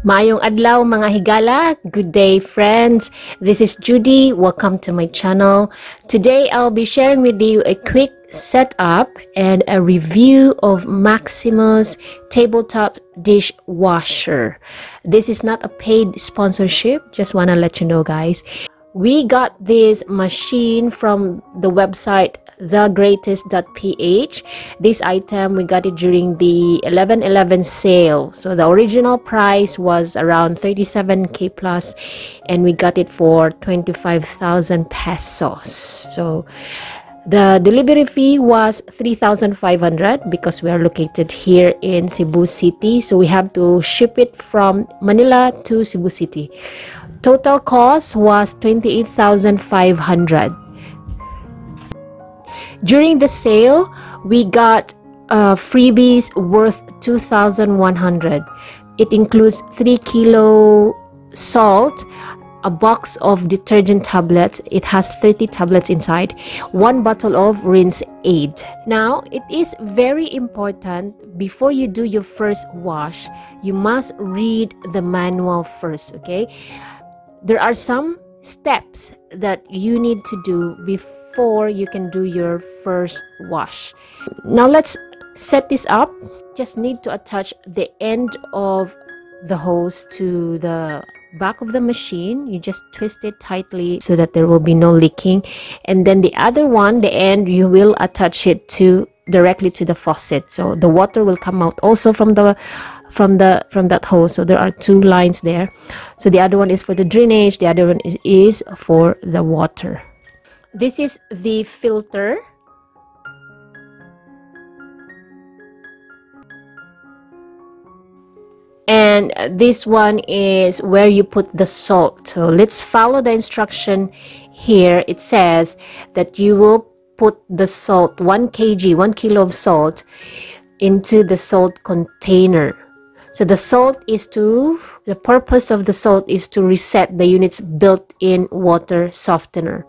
Mayong adlaw mga higala. Good day friends. This is Judy. Welcome to my channel. Today I'll be sharing with you a quick setup and a review of Maximus tabletop dishwasher. This is not a paid sponsorship. Just want to let you know guys. We got this machine from the website thegreatest.ph. This item we got it during the 11/11 sale. So the original price was around 37k plus and we got it for 25,000 pesos. So the delivery fee was 3,500 because we are located here in Cebu City. So we have to ship it from Manila to Cebu City. Total cost was 28,500. During the sale, we got uh, freebies worth 2,100. It includes 3 kilo salt, a box of detergent tablets. It has 30 tablets inside, one bottle of rinse aid. Now, it is very important before you do your first wash, you must read the manual first, okay? There are some steps that you need to do before you can do your first wash. Now let's set this up. Just need to attach the end of the hose to the back of the machine. You just twist it tightly so that there will be no leaking. And then the other one the end you will attach it to directly to the faucet. So the water will come out also from the from the from that hole. So there are two lines there. So the other one is for the drainage the other one is, is for the water. This is the filter. And this one is where you put the salt. So let's follow the instruction here. It says that you will put the salt 1 kg 1 kilo of salt into the salt container so the salt is to the purpose of the salt is to reset the unit's built-in water softener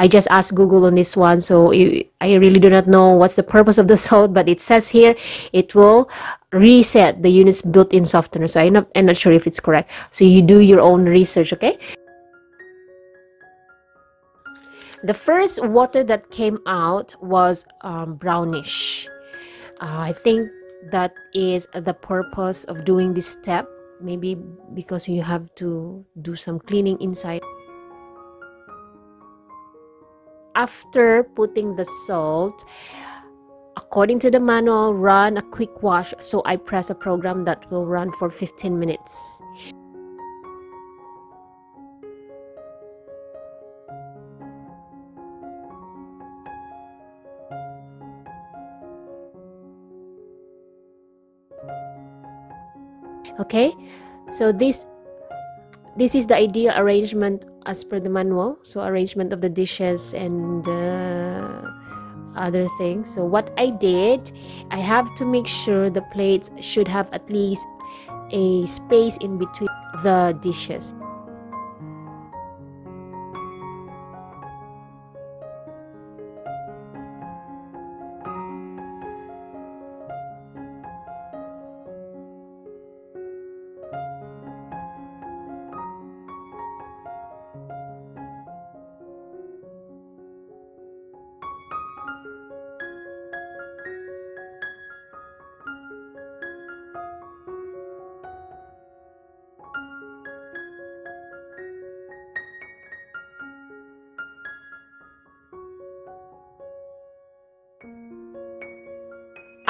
I just asked Google on this one, so I really do not know what's the purpose of the salt, but it says here it will reset the unit's built-in softener. So I'm not, I'm not sure if it's correct. So you do your own research, okay? The first water that came out was um, brownish. Uh, I think that is the purpose of doing this step. Maybe because you have to do some cleaning inside. After putting the salt, according to the manual, run a quick wash. So I press a program that will run for 15 minutes. Okay? So this this is the ideal arrangement as per the manual. So arrangement of the dishes and uh, other things. So what i did i have to make sure the plates should have at least a space in between the dishes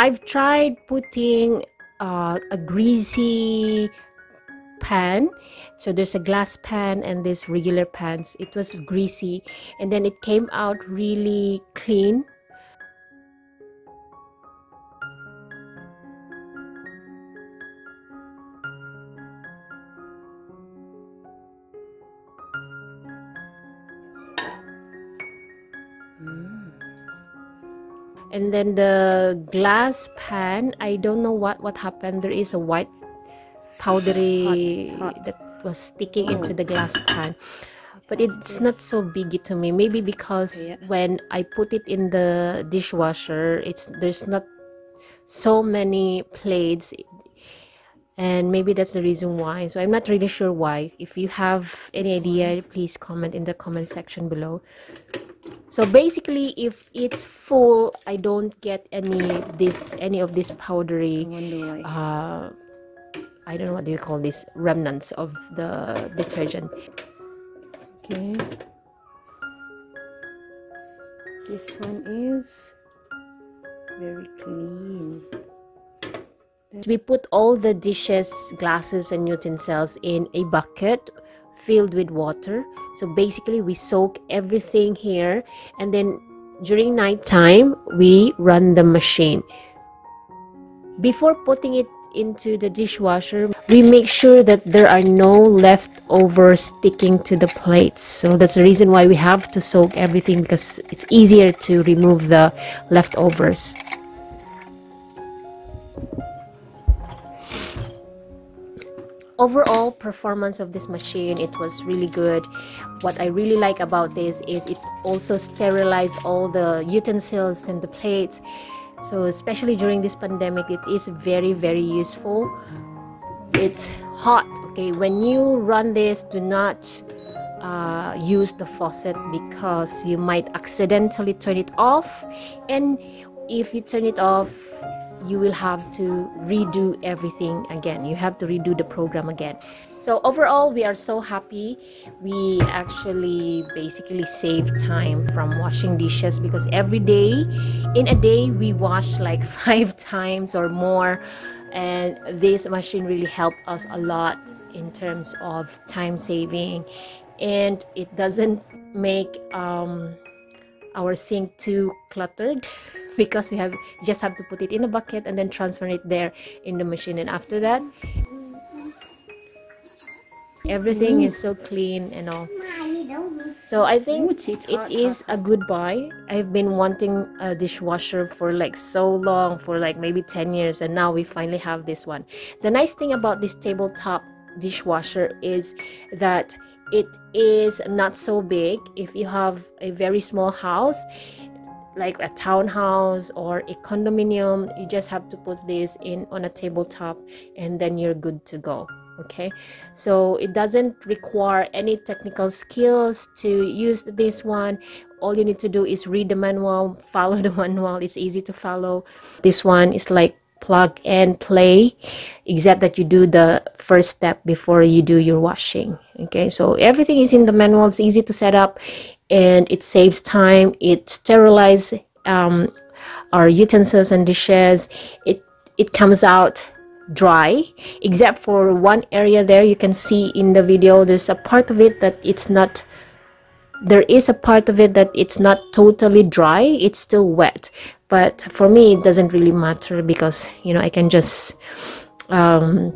I've tried putting uh, a greasy pan. So there's a glass pan and this regular pans. It was greasy. And then it came out really clean and then the glass pan i don't know what what happened. There is a white powdery it's hot, it's hot. that was sticking oh. into the glass pan. But it's not so biggy to me. Maybe because yeah. when i put it in the dishwasher it's there's not so many plates. And maybe that's the reason why. So i'm not really sure why. If you have any idea please comment in the comment section below so basically if it's full i don't get any this any of this powdery uh i don't know what do you call this remnants of the detergent. Okay. This one is very clean. We put all the dishes glasses and utensils in a bucket filled with water. So basically we soak everything here and then during night time we run the machine. Before putting it into the dishwasher we make sure that there are no leftovers sticking to the plates. So that's the reason why we have to soak everything because it's easier to remove the leftovers overall performance of this machine it was really good. What i really like about this is it also sterilized all the utensils and the plates. So especially during this pandemic it is very very useful. It's hot okay? When you run this do not uh, use the faucet because you might accidentally turn it off. And if you turn it off you will have to redo everything again. You have to redo the program again. So overall we are so happy. We actually basically save time from washing dishes because every day in a day we wash like five times or more. And this machine really helped us a lot in terms of time saving. And it doesn't make um, our sink too cluttered because we have just have to put it in a bucket and then transfer it there in the machine. And after that everything is so clean and all. So i think it is a good buy i've been wanting a dishwasher for like so long for like maybe 10 years and now we finally have this one. The nice thing about this tabletop dishwasher is that it is not so big if you have a very small house like a townhouse or a condominium you just have to put this in on a tabletop and then you're good to go okay? So it doesn't require any technical skills to use this one. All you need to do is read the manual follow the manual. It's easy to follow. This one is like plug and play except that you do the first step before you do your washing okay? So everything is in the manual it's easy to set up and it saves time it sterilizes um, our utensils and dishes it it comes out dry except for one area there you can see in the video there's a part of it that it's not there is a part of it that it's not totally dry it's still wet but for me it doesn't really matter because you know I can just um,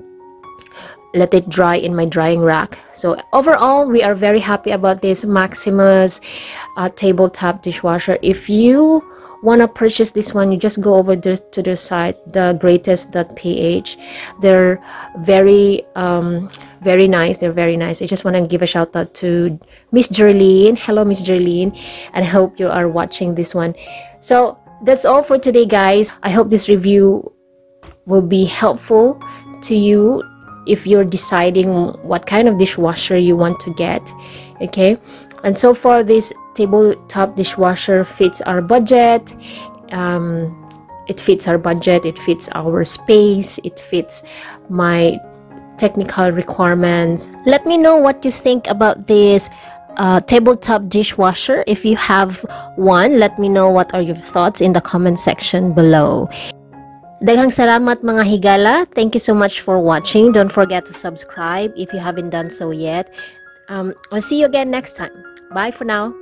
let it dry in my drying rack. So overall we are very happy about this Maximus uh, tabletop dishwasher. If you want to purchase this one you just go over to the site thegreatest.ph they're very um, very nice. They're very nice. I just want to give a shout out to miss Jerlene hello miss Jerlene and hope you are watching this one. So that's all for today guys. I hope this review will be helpful to you if you're deciding what kind of dishwasher you want to get okay? And so far this tabletop dishwasher fits our budget. Um, it fits our budget. It fits our space. It fits my technical requirements. Let me know what you think about this uh, tabletop dishwasher if you have one let me know what are your thoughts in the comment section below Daghang salamat mga higala. Thank you so much for watching. Don't forget to subscribe if you haven't done so yet. Um, I'll see you again next time. Bye for now.